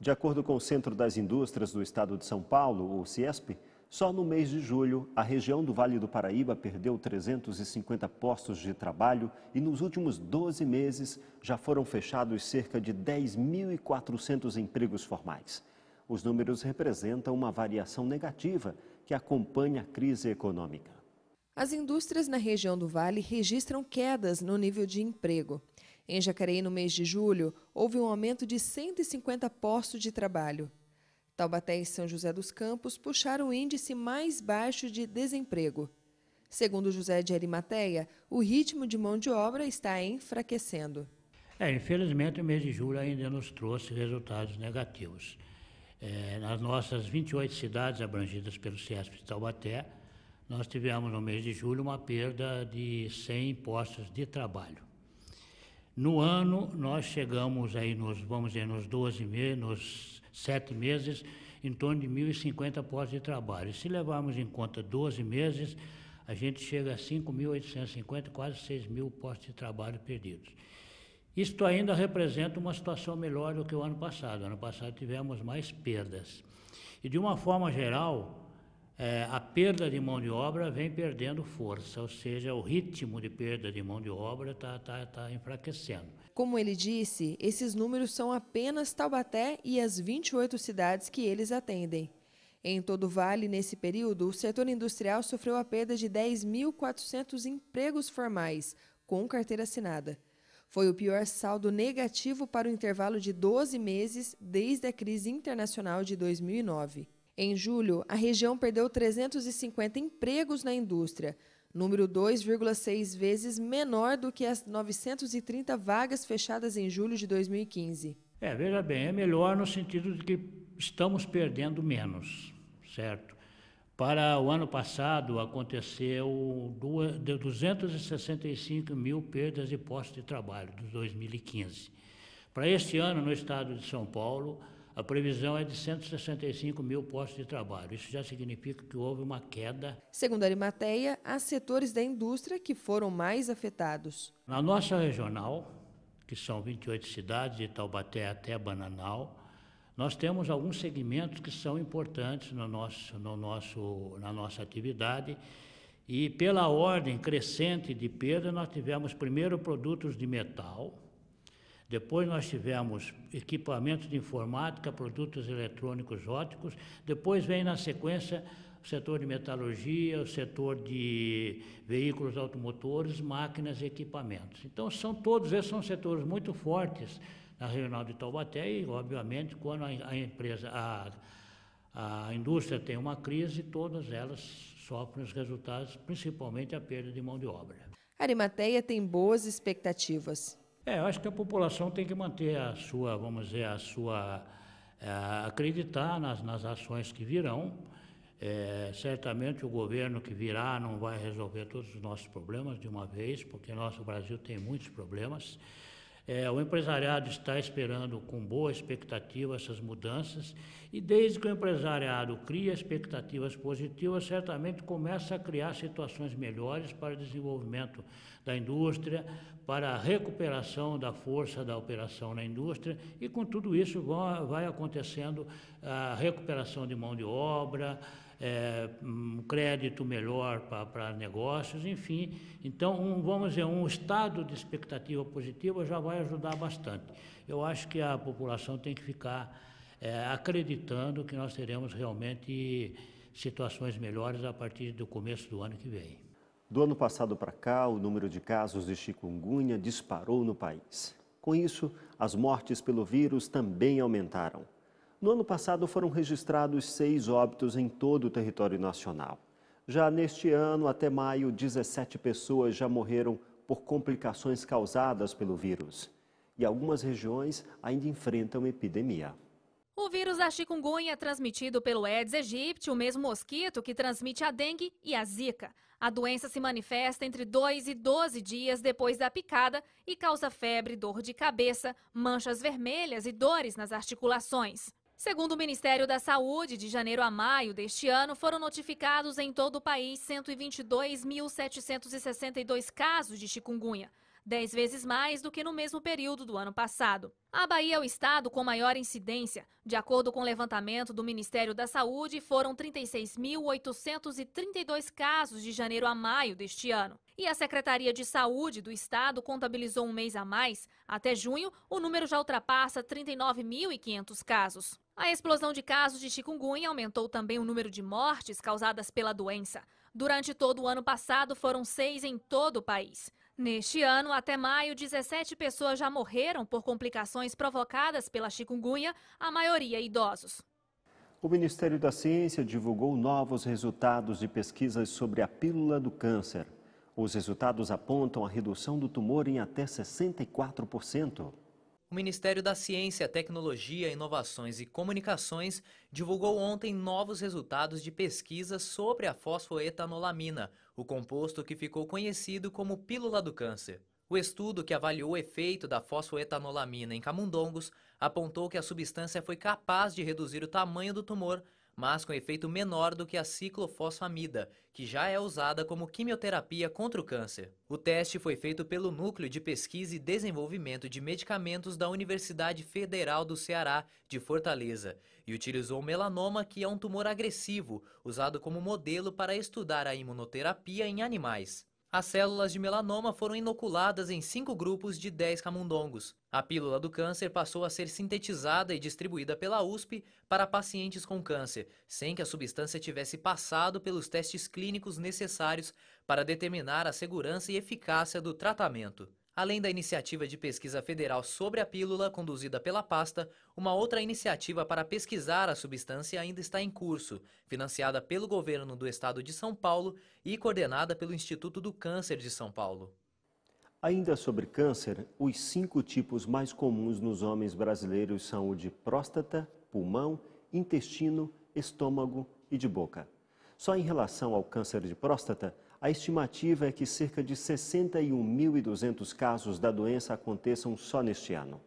De acordo com o Centro das Indústrias do Estado de São Paulo, o CIESP, só no mês de julho, a região do Vale do Paraíba perdeu 350 postos de trabalho e nos últimos 12 meses já foram fechados cerca de 10.400 empregos formais. Os números representam uma variação negativa que acompanha a crise econômica. As indústrias na região do Vale registram quedas no nível de emprego. Em Jacareí, no mês de julho, houve um aumento de 150 postos de trabalho. Taubaté e São José dos Campos puxaram o índice mais baixo de desemprego. Segundo José de Arimateia, o ritmo de mão de obra está enfraquecendo. É, infelizmente, o mês de julho ainda nos trouxe resultados negativos. É, nas nossas 28 cidades abrangidas pelo CIESP de Taubaté, nós tivemos no mês de julho uma perda de 100 postos de trabalho. No ano, nós chegamos aí nos, vamos dizer, nos 12 meses, nos sete meses, em torno de 1.050 postos de trabalho. E se levarmos em conta 12 meses, a gente chega a 5.850, quase 6 mil postos de trabalho perdidos. Isto ainda representa uma situação melhor do que o ano passado. Ano passado tivemos mais perdas. E de uma forma geral, é, a perda de mão de obra vem perdendo força, ou seja, o ritmo de perda de mão de obra está tá, tá enfraquecendo. Como ele disse, esses números são apenas Taubaté e as 28 cidades que eles atendem. Em todo o Vale, nesse período, o setor industrial sofreu a perda de 10.400 empregos formais, com carteira assinada. Foi o pior saldo negativo para o intervalo de 12 meses desde a crise internacional de 2009. Em julho, a região perdeu 350 empregos na indústria, número 2,6 vezes menor do que as 930 vagas fechadas em julho de 2015. É, veja bem, é melhor no sentido de que estamos perdendo menos, certo? Para o ano passado, aconteceu 265 mil perdas de postos de trabalho, de 2015. Para este ano, no estado de São Paulo, a previsão é de 165 mil postos de trabalho. Isso já significa que houve uma queda. Segundo a Arimateia, há setores da indústria que foram mais afetados. Na nossa regional, que são 28 cidades, de Taubaté até Bananal, nós temos alguns segmentos que são importantes no nosso, no nosso, na nossa atividade. E pela ordem crescente de perda, nós tivemos primeiro produtos de metal, depois nós tivemos equipamentos de informática, produtos eletrônicos óticos. Depois vem na sequência o setor de metalurgia, o setor de veículos automotores, máquinas e equipamentos. Então são todos esses são setores muito fortes na regional de Taubaté e, obviamente, quando a, empresa, a, a indústria tem uma crise, todas elas sofrem os resultados, principalmente a perda de mão de obra. Arimateia tem boas expectativas. É, eu acho que a população tem que manter a sua, vamos dizer, a sua. É, acreditar nas, nas ações que virão. É, certamente o governo que virá não vai resolver todos os nossos problemas de uma vez, porque nosso Brasil tem muitos problemas. É, o empresariado está esperando com boa expectativa essas mudanças e desde que o empresariado cria expectativas positivas, certamente começa a criar situações melhores para o desenvolvimento da indústria, para a recuperação da força da operação na indústria e com tudo isso vai, acontecendo a recuperação de mão de obra, é, um crédito melhor para negócios, enfim. Então, um, vamos dizer, um estado de expectativa positiva já vai ajudar bastante. Eu acho que a população tem que ficar é, acreditando que nós teremos realmente situações melhores a partir do começo do ano que vem. Do ano passado para cá, o número de casos de chikungunya disparou no país. Com isso, as mortes pelo vírus também aumentaram. No ano passado foram registrados seis óbitos em todo o território nacional. Já neste ano, até maio, 17 pessoas já morreram por complicações causadas pelo vírus. E algumas regiões ainda enfrentam epidemia. O vírus da chikungunya é transmitido pelo Aedes aegypti, o mesmo mosquito que transmite a dengue e a zika. A doença se manifesta entre 2 e 12 dias depois da picada e causa febre, dor de cabeça, manchas vermelhas e dores nas articulações. Segundo o Ministério da Saúde, de janeiro a maio deste ano, foram notificados em todo o país 122.762 casos de chikungunya. dez vezes mais do que no mesmo período do ano passado. A Bahia é o estado com maior incidência. De acordo com o levantamento do Ministério da Saúde, foram 36.832 casos de janeiro a maio deste ano. E a Secretaria de Saúde do Estado contabilizou um mês a mais. Até junho, o número já ultrapassa 39.500 casos. A explosão de casos de chikungunya aumentou também o número de mortes causadas pela doença. Durante todo o ano passado, foram seis em todo o país. Neste ano, até maio, 17 pessoas já morreram por complicações provocadas pela chikungunya, a maioria idosos. O Ministério da Ciência divulgou novos resultados de pesquisas sobre a pílula do câncer. Os resultados apontam a redução do tumor em até 64%. O Ministério da Ciência, Tecnologia, Inovações e Comunicações divulgou ontem novos resultados de pesquisas sobre a fosfoetanolamina, o composto que ficou conhecido como pílula do câncer. O estudo que avaliou o efeito da fosfoetanolamina em camundongos apontou que a substância foi capaz de reduzir o tamanho do tumor mas com efeito menor do que a ciclofosfamida, que já é usada como quimioterapia contra o câncer. O teste foi feito pelo Núcleo de Pesquisa e Desenvolvimento de Medicamentos da Universidade Federal do Ceará, de Fortaleza, e utilizou o melanoma, que é um tumor agressivo, usado como modelo para estudar a imunoterapia em animais. As células de melanoma foram inoculadas em cinco grupos de 10 camundongos. A pílula do câncer passou a ser sintetizada e distribuída pela USP para pacientes com câncer, sem que a substância tivesse passado pelos testes clínicos necessários para determinar a segurança e eficácia do tratamento. Além da iniciativa de pesquisa federal sobre a pílula conduzida pela pasta, uma outra iniciativa para pesquisar a substância ainda está em curso, financiada pelo governo do estado de São Paulo e coordenada pelo Instituto do Câncer de São Paulo. Ainda sobre câncer, os cinco tipos mais comuns nos homens brasileiros são o de próstata, pulmão, intestino, estômago e de boca. Só em relação ao câncer de próstata, a estimativa é que cerca de 61.200 casos da doença aconteçam só neste ano.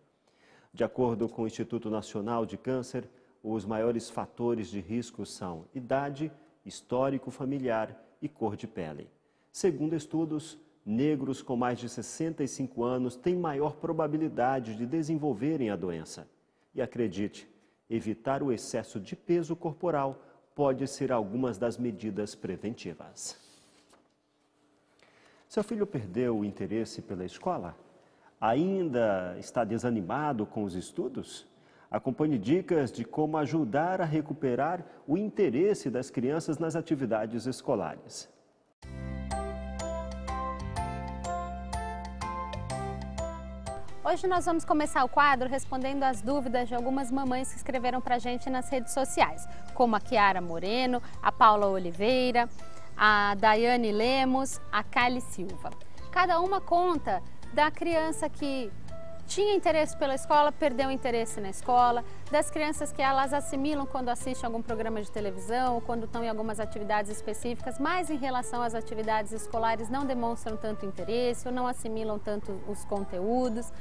De acordo com o Instituto Nacional de Câncer, os maiores fatores de risco são idade, histórico familiar e cor de pele. Segundo estudos, negros com mais de 65 anos têm maior probabilidade de desenvolverem a doença. E acredite, evitar o excesso de peso corporal pode ser algumas das medidas preventivas. Seu filho perdeu o interesse pela escola? Ainda está desanimado com os estudos? Acompanhe dicas de como ajudar a recuperar o interesse das crianças nas atividades escolares. Hoje nós vamos começar o quadro respondendo as dúvidas de algumas mamães que escreveram para a gente nas redes sociais, como a Kiara Moreno, a Paula Oliveira, a Daiane Lemos, a Kali Silva. Cada uma conta da criança que tinha interesse pela escola, perdeu interesse na escola, das crianças que elas assimilam quando assistem algum programa de televisão ou quando estão em algumas atividades específicas, mas em relação às atividades escolares não demonstram tanto interesse ou não assimilam tanto os conteúdos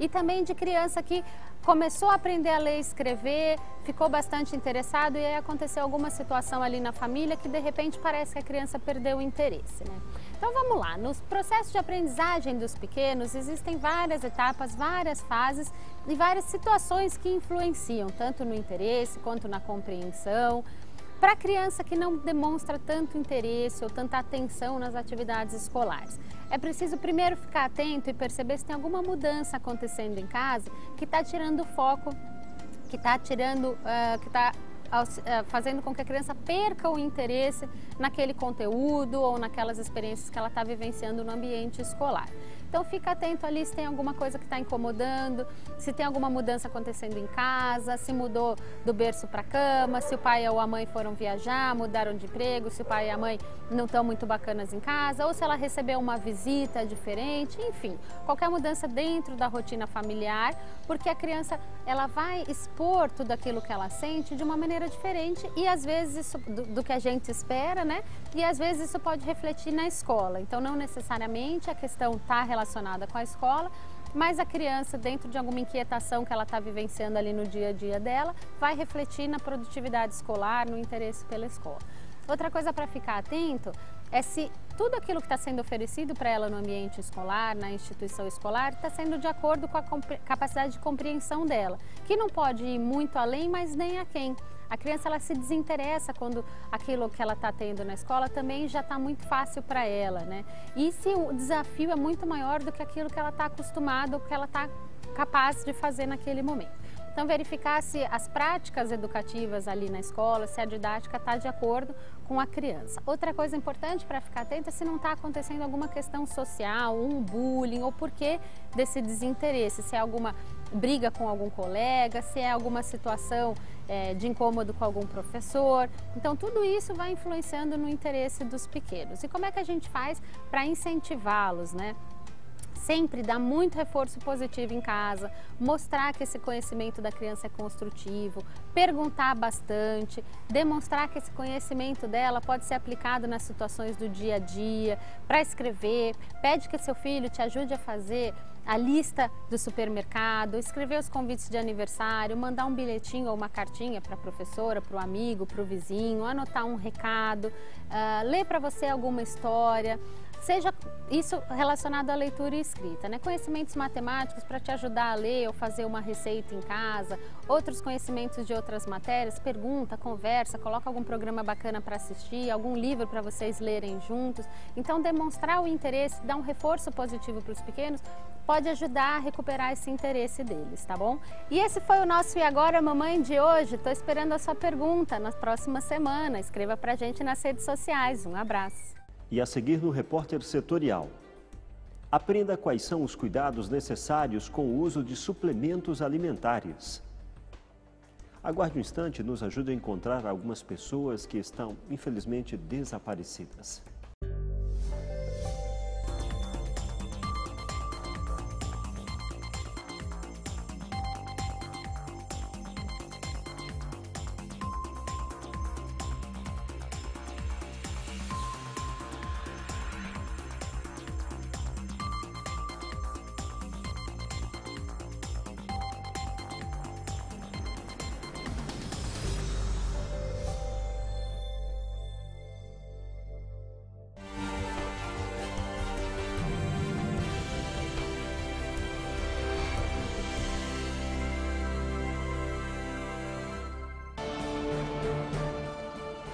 e também de criança que começou a aprender a ler e escrever, ficou bastante interessado e aí aconteceu alguma situação ali na família que de repente parece que a criança perdeu o interesse. Né? Então vamos lá, nos processos de aprendizagem dos pequenos existem várias etapas, várias fases e várias situações que influenciam tanto no interesse quanto na compreensão. Para a criança que não demonstra tanto interesse ou tanta atenção nas atividades escolares, é preciso primeiro ficar atento e perceber se tem alguma mudança acontecendo em casa que está tirando o foco, que está tirando, uh, que está fazendo com que a criança perca o interesse naquele conteúdo ou naquelas experiências que ela está vivenciando no ambiente escolar. Então fica atento ali se tem alguma coisa que está incomodando, se tem alguma mudança acontecendo em casa, se mudou do berço para cama, se o pai ou a mãe foram viajar, mudaram de emprego, se o pai e a mãe não estão muito bacanas em casa, ou se ela recebeu uma visita diferente, enfim, qualquer mudança dentro da rotina familiar, porque a criança ela vai expor tudo aquilo que ela sente de uma maneira diferente e às vezes isso, do, do que a gente espera, né? E às vezes isso pode refletir na escola. Então não necessariamente a questão está relacionada relacionada com a escola, mas a criança, dentro de alguma inquietação que ela está vivenciando ali no dia a dia dela, vai refletir na produtividade escolar, no interesse pela escola. Outra coisa para ficar atento é se tudo aquilo que está sendo oferecido para ela no ambiente escolar, na instituição escolar, está sendo de acordo com a capacidade de compreensão dela, que não pode ir muito além, mas nem a quem. A criança ela se desinteressa quando aquilo que ela está tendo na escola também já está muito fácil para ela, né? E se o desafio é muito maior do que aquilo que ela está acostumada ou que ela está capaz de fazer naquele momento. Então, verificar se as práticas educativas ali na escola, se a didática está de acordo com a criança. Outra coisa importante para ficar atenta é se não está acontecendo alguma questão social, um bullying ou por que desse desinteresse, se é alguma briga com algum colega, se é alguma situação é, de incômodo com algum professor. Então, tudo isso vai influenciando no interesse dos pequenos. E como é que a gente faz para incentivá-los, né? Sempre dar muito reforço positivo em casa, mostrar que esse conhecimento da criança é construtivo, perguntar bastante, demonstrar que esse conhecimento dela pode ser aplicado nas situações do dia a dia, para escrever, pede que seu filho te ajude a fazer a lista do supermercado, escrever os convites de aniversário, mandar um bilhetinho ou uma cartinha para a professora, para o amigo, para o vizinho, anotar um recado, uh, ler para você alguma história, seja isso relacionado à leitura e escrita, né? Conhecimentos matemáticos para te ajudar a ler ou fazer uma receita em casa, outros conhecimentos de outras matérias, pergunta, conversa, coloca algum programa bacana para assistir, algum livro para vocês lerem juntos. Então, demonstrar o interesse, dar um reforço positivo para os pequenos, pode ajudar a recuperar esse interesse deles, tá bom? E esse foi o nosso E Agora Mamãe de hoje. Estou esperando a sua pergunta na próxima semana. Escreva para a gente nas redes sociais. Um abraço. E a seguir no Repórter Setorial. Aprenda quais são os cuidados necessários com o uso de suplementos alimentares. Aguarde um instante, nos ajude a encontrar algumas pessoas que estão, infelizmente, desaparecidas.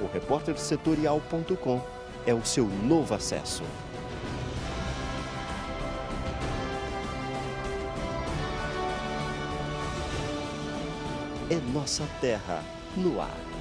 O repórtersetorial.com é o seu novo acesso. É nossa terra no ar.